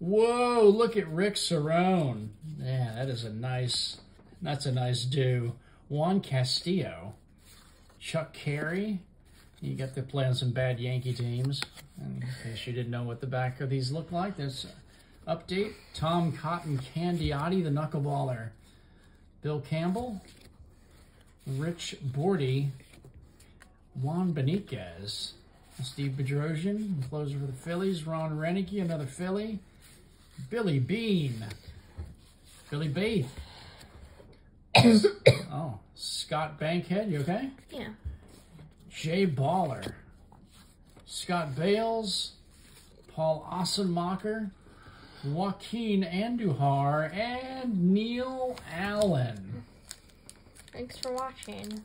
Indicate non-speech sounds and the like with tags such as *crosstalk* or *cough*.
Whoa, look at Rick Cerrone. Yeah, that is a nice, that's a nice do. Juan Castillo, Chuck Cary. You got to play on some bad Yankee teams. In case you didn't know what the back of these look like, this update. Tom Cotton Candiotti, the knuckleballer. Bill Campbell, Rich Bordi, Juan Beniquez, Steve Bedrosian, closer for the Phillies. Ron Roenicke, another Philly. Billy Beane. Billy Bathe. *coughs* oh, Scott Bankhead, you okay? Yeah. Jay Baller. Scott Bailes. Paul Assenmacher. Joaquin Andujar. And Neil Allen. Thanks for watching.